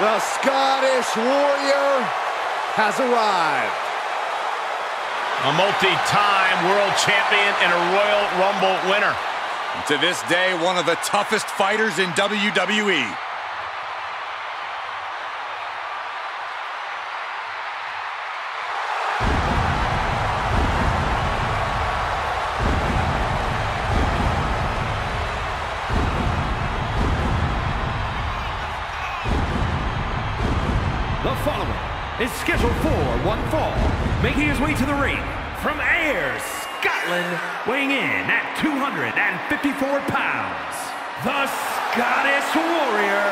The Scottish Warrior has arrived. A multi-time world champion and a Royal Rumble winner. To this day, one of the toughest fighters in WWE. Is scheduled for one fall, making his way to the ring from Ayr, Scotland, weighing in at 254 pounds, the Scottish Warrior,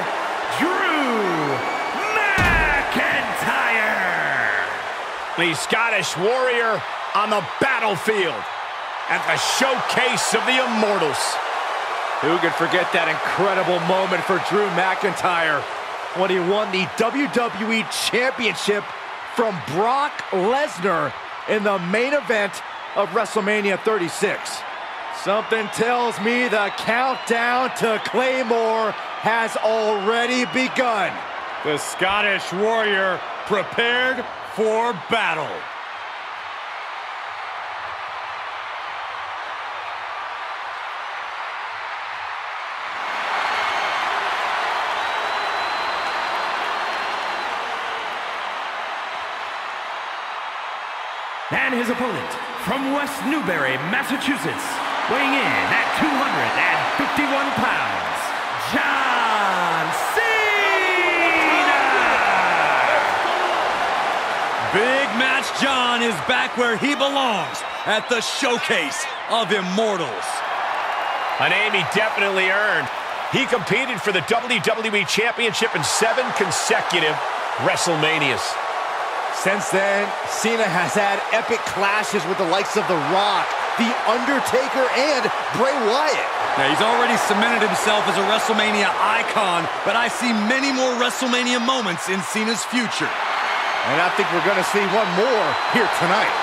Drew McIntyre. The Scottish Warrior on the battlefield at the showcase of the Immortals. Who could forget that incredible moment for Drew McIntyre when he won the WWE Championship from Brock Lesnar in the main event of WrestleMania 36. Something tells me the countdown to Claymore has already begun. The Scottish Warrior prepared for battle. And his opponent from West Newbury, Massachusetts, weighing in at 251 pounds, John Cena! Big Match John is back where he belongs at the showcase of Immortals. A name he definitely earned. He competed for the WWE Championship in seven consecutive WrestleManias. Since then, Cena has had epic clashes with the likes of The Rock, The Undertaker, and Bray Wyatt. Now, he's already cemented himself as a WrestleMania icon, but I see many more WrestleMania moments in Cena's future. And I think we're going to see one more here tonight.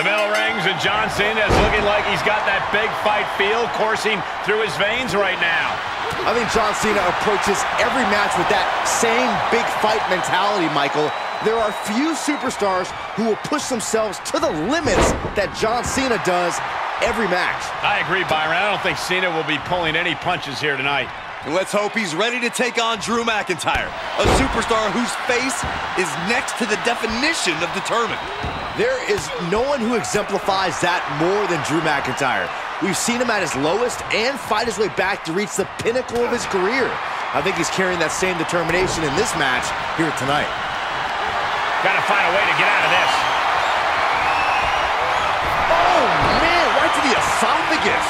The bell rings and John Cena is looking like he's got that big fight feel coursing through his veins right now. I think John Cena approaches every match with that same big fight mentality, Michael. There are few superstars who will push themselves to the limits that John Cena does every match. I agree, Byron. I don't think Cena will be pulling any punches here tonight. And let's hope he's ready to take on Drew McIntyre, a superstar whose face is next to the definition of determined. There is no one who exemplifies that more than Drew McIntyre. We've seen him at his lowest and fight his way back to reach the pinnacle of his career. I think he's carrying that same determination in this match here tonight. Got to find a way to get out of this. Oh, man, right to the esophagus.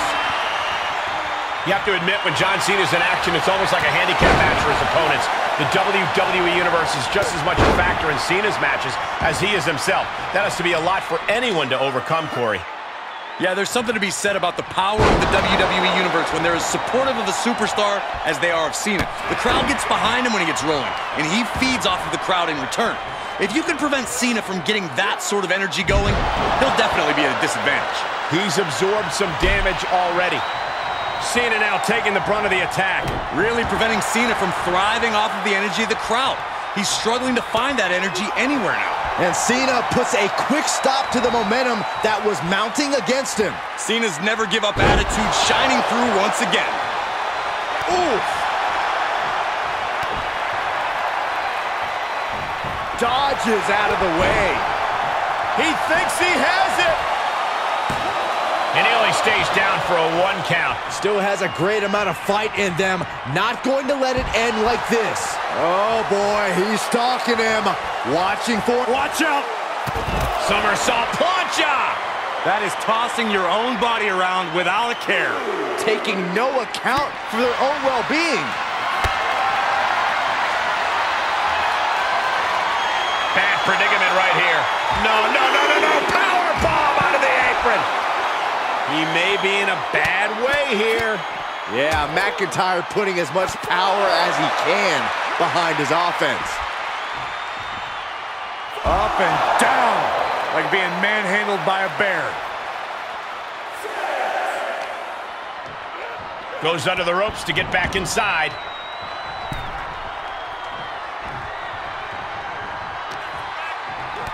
You have to admit, when John Cena's in action, it's almost like a handicap match for his opponents. The WWE Universe is just as much a factor in Cena's matches as he is himself. That has to be a lot for anyone to overcome, Corey. Yeah, there's something to be said about the power of the WWE Universe when they're as supportive of a superstar as they are of Cena. The crowd gets behind him when he gets rolling, and he feeds off of the crowd in return. If you can prevent Cena from getting that sort of energy going, he'll definitely be at a disadvantage. He's absorbed some damage already. Cena now taking the brunt of the attack. Really preventing Cena from thriving off of the energy of the crowd. He's struggling to find that energy anywhere now. And Cena puts a quick stop to the momentum that was mounting against him. Cena's never give up attitude shining through once again. Oof. Dodges out of the way. He thinks he has it. And he only stays down for a one count. Still has a great amount of fight in them. Not going to let it end like this. Oh, boy, he's stalking him. Watching for... Watch out! Somersault plancha! That is tossing your own body around without a care. Taking no account for their own well-being. Bad predicament right here. No, no, no, no, no. Power bomb out of the apron. He may be in a bad way here. Yeah, McIntyre putting as much power as he can behind his offense. Up and down, like being manhandled by a bear. Goes under the ropes to get back inside.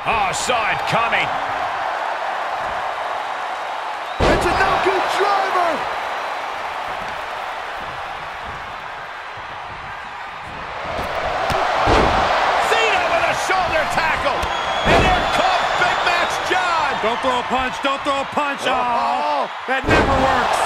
Oh, saw it coming. Don't throw a punch, don't throw a punch. Oh. Oh, that never works.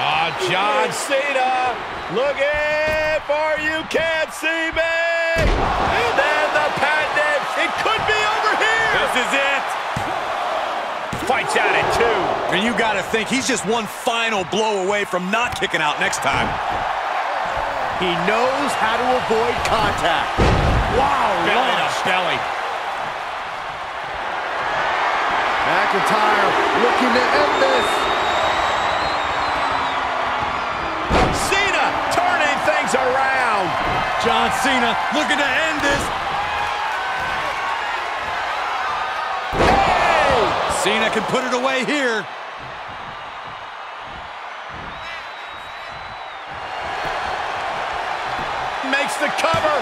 Oh, John Cena looking for you can't see me. And then the pendant. It could be over here. This is it. Fights out at two. And you gotta think, he's just one final blow away from not kicking out next time. He knows how to avoid contact. Wow, Belly launch. to belly. McIntyre looking to end this. Cena turning things around. John Cena looking to end this. Hey! Cena can put it away here. The cover.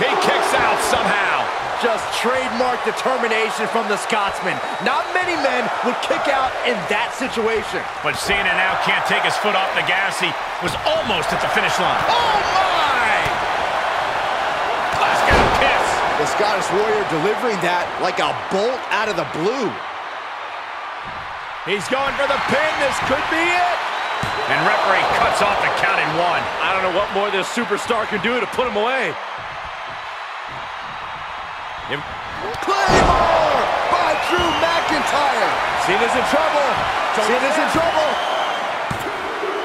He kicks out somehow. Just trademark determination from the Scotsman. Not many men would kick out in that situation. But Cena now can't take his foot off the gas. He was almost at the finish line. Oh, my! Kiss. The Scottish Warrior delivering that like a bolt out of the blue. He's going for the pin. This could be it. And referee cuts off the count in one. I don't know what more this superstar can do to put him away. Claymore by Drew McIntyre. Cena's in trouble. Cena's in trouble.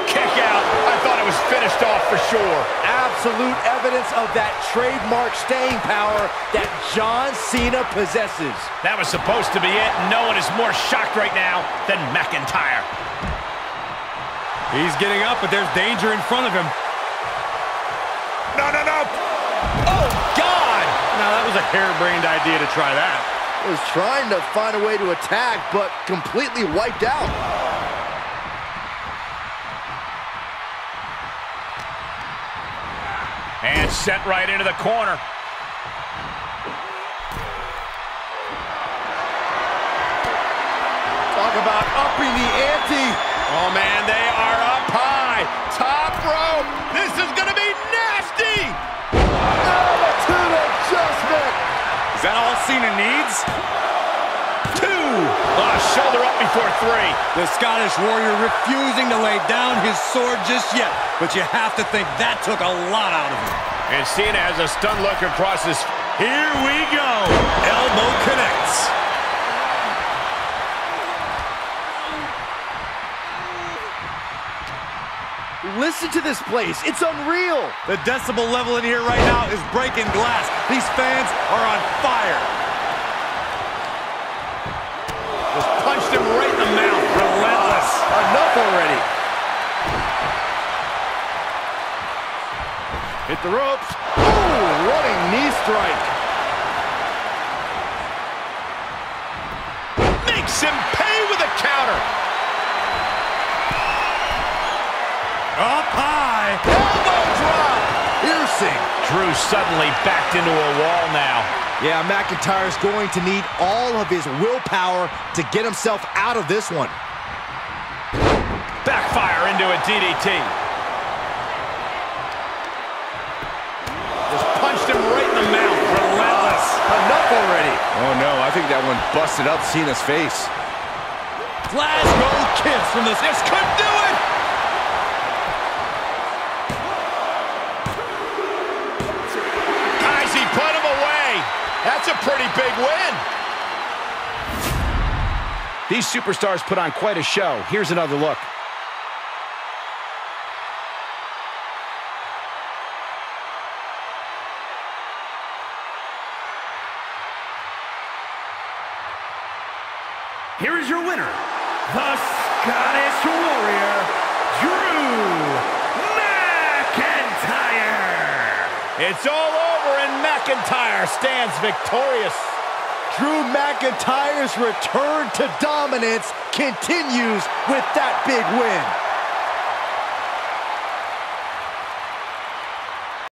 Kick out. I thought it was finished off for sure. Absolute evidence of that trademark staying power that John Cena possesses. That was supposed to be it. No one is more shocked right now than McIntyre. He's getting up, but there's danger in front of him. No, no, no. Oh, God. Now, that was a harebrained idea to try that. Was trying to find a way to attack, but completely wiped out. And sent right into the corner. Talk about upping the ante. Oh, man, they are up high. Top rope. This is going to be nasty. Attitude adjustment. Is that all Cena needs? Two. Oh, shoulder up before three. The Scottish Warrior refusing to lay down his sword just yet. But you have to think that took a lot out of him. And Cena has a stunned look across his... Here we go. Elbow connects. Listen to this place. It's unreal. The decibel level in here right now is breaking glass. These fans are on fire. Just punched him right in the mouth. Relentless. Enough already. Hit the ropes. Ooh, running knee strike. Makes him pay with a counter. Up high. Elbow drop. Piercing. Drew suddenly backed into a wall now. Yeah, McIntyre's going to need all of his willpower to get himself out of this one. Backfire into a DDT. Just punched him right in the mouth. Relentless. Enough already. Oh, no. I think that one busted up Cena's face. Glasgow kiss from this. This could do That's a pretty big win. These superstars put on quite a show. Here's another look. Here is your winner, the Scottish Warrior, Drew McIntyre. It's all over and McIntyre stands victorious. Drew McIntyre's return to dominance continues with that big win.